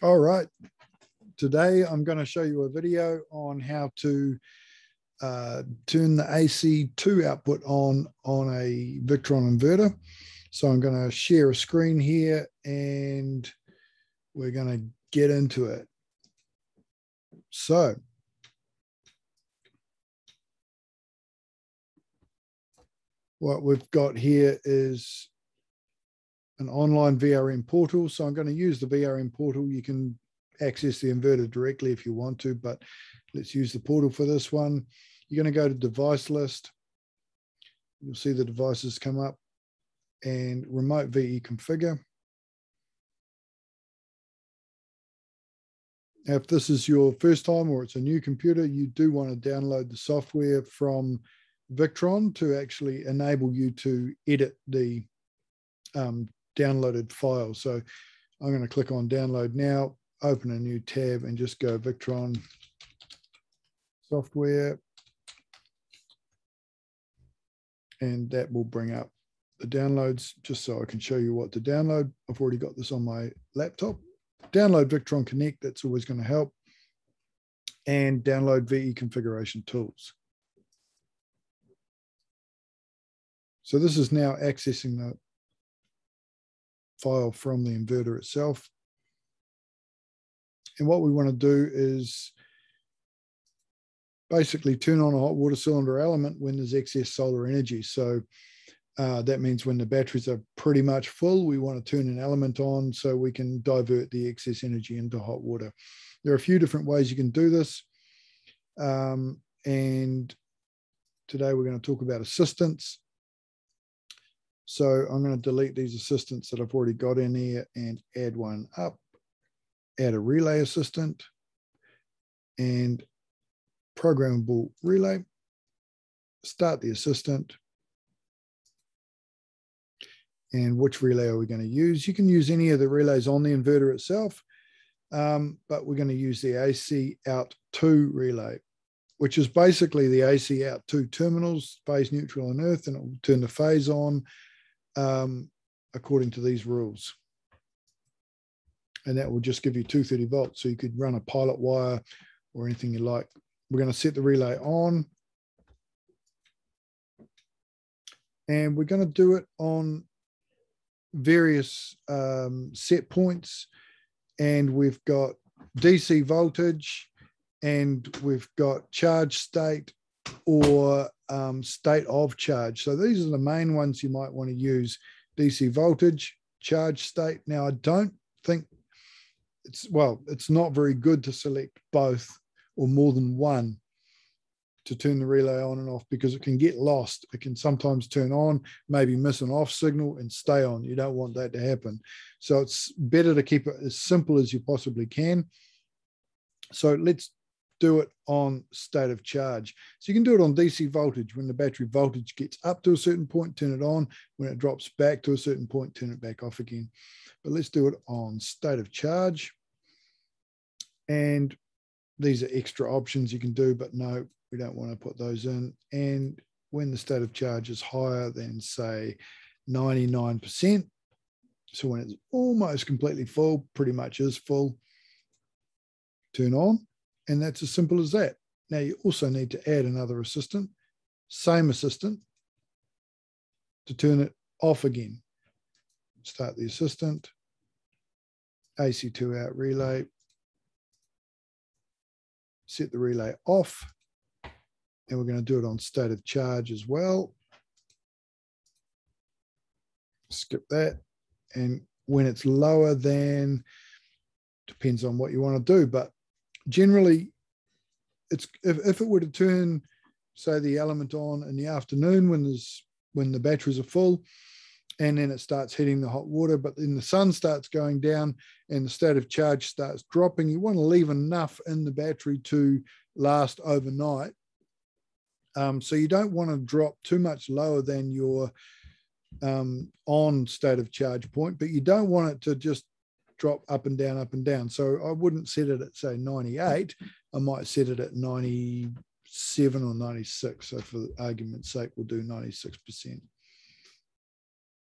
All right. Today I'm going to show you a video on how to uh, turn the AC2 output on on a Victron inverter. So I'm going to share a screen here and we're going to get into it. So what we've got here is an online VRM portal. So I'm going to use the VRM portal. You can access the inverter directly if you want to, but let's use the portal for this one. You're going to go to device list. You'll see the devices come up and remote VE configure. Now, If this is your first time or it's a new computer, you do want to download the software from Victron to actually enable you to edit the um, downloaded file. So I'm going to click on download now, open a new tab and just go Victron software. And that will bring up the downloads just so I can show you what to download. I've already got this on my laptop. Download Victron Connect, that's always going to help. And download VE configuration tools. So this is now accessing the file from the inverter itself. And what we want to do is basically turn on a hot water cylinder element when there's excess solar energy. So uh, that means when the batteries are pretty much full, we want to turn an element on so we can divert the excess energy into hot water. There are a few different ways you can do this. Um, and today we're going to talk about assistants. So I'm going to delete these assistants that I've already got in here and add one up, add a relay assistant and programmable relay, start the assistant. And which relay are we going to use? You can use any of the relays on the inverter itself, um, but we're going to use the AC out 2 relay, which is basically the AC out 2 terminals, phase neutral and earth, and it will turn the phase on um, according to these rules. And that will just give you 230 volts. So you could run a pilot wire or anything you like. We're going to set the relay on. And we're going to do it on various um, set points. And we've got DC voltage and we've got charge state or um, state of charge. So these are the main ones you might want to use DC voltage, charge state. Now, I don't think it's, well, it's not very good to select both or more than one to turn the relay on and off because it can get lost. It can sometimes turn on, maybe miss an off signal and stay on. You don't want that to happen. So it's better to keep it as simple as you possibly can. So let's do it on state of charge. So you can do it on DC voltage. When the battery voltage gets up to a certain point, turn it on. When it drops back to a certain point, turn it back off again. But let's do it on state of charge. And these are extra options you can do, but no, we don't want to put those in. And when the state of charge is higher than say 99%, so when it's almost completely full, pretty much is full, turn on and that's as simple as that. Now you also need to add another assistant, same assistant, to turn it off again. Start the assistant, AC2 out relay, set the relay off, and we're going to do it on state of charge as well. Skip that. And when it's lower than, depends on what you want to do, but generally it's if, if it were to turn say the element on in the afternoon when there's when the batteries are full and then it starts hitting the hot water but then the sun starts going down and the state of charge starts dropping you want to leave enough in the battery to last overnight. Um, so you don't want to drop too much lower than your um, on state of charge point but you don't want it to just drop up and down, up and down. So I wouldn't set it at say 98. I might set it at 97 or 96. So for argument's sake, we'll do 96%.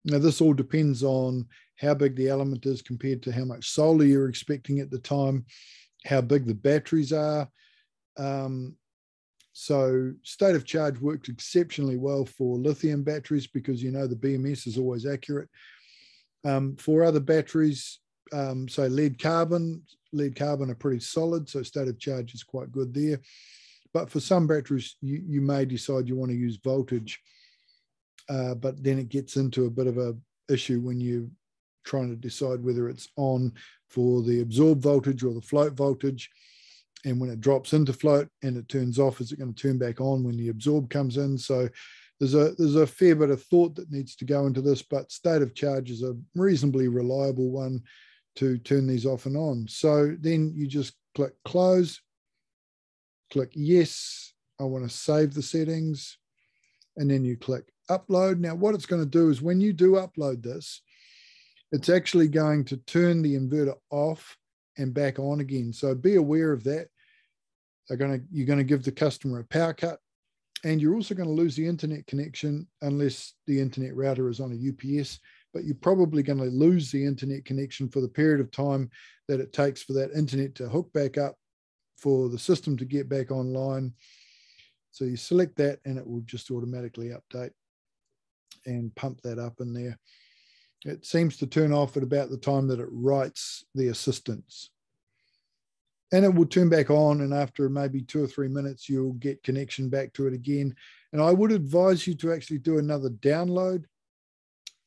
Now, this all depends on how big the element is compared to how much solar you're expecting at the time, how big the batteries are. Um, so, state of charge works exceptionally well for lithium batteries because you know the BMS is always accurate. Um, for other batteries, um, so lead carbon, lead carbon are pretty solid, so state of charge is quite good there. But for some batteries, you, you may decide you want to use voltage, uh, but then it gets into a bit of a issue when you're trying to decide whether it's on for the absorb voltage or the float voltage. And when it drops into float and it turns off, is it going to turn back on when the absorb comes in? So there's a there's a fair bit of thought that needs to go into this, but state of charge is a reasonably reliable one to turn these off and on. So then you just click close, click yes, I want to save the settings, and then you click upload. Now, what it's going to do is when you do upload this, it's actually going to turn the inverter off and back on again. So be aware of that. They're going to, you're going to give the customer a power cut and you're also going to lose the internet connection unless the internet router is on a UPS but you're probably going to lose the internet connection for the period of time that it takes for that internet to hook back up for the system to get back online. So you select that and it will just automatically update and pump that up in there. It seems to turn off at about the time that it writes the assistants. And it will turn back on, and after maybe two or three minutes, you'll get connection back to it again. And I would advise you to actually do another download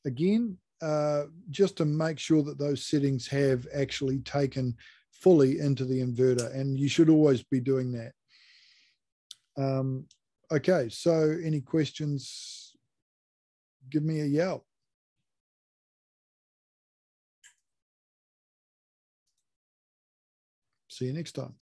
again, uh, just to make sure that those settings have actually taken fully into the inverter. And you should always be doing that. Um, okay, so any questions? Give me a yell. See you next time.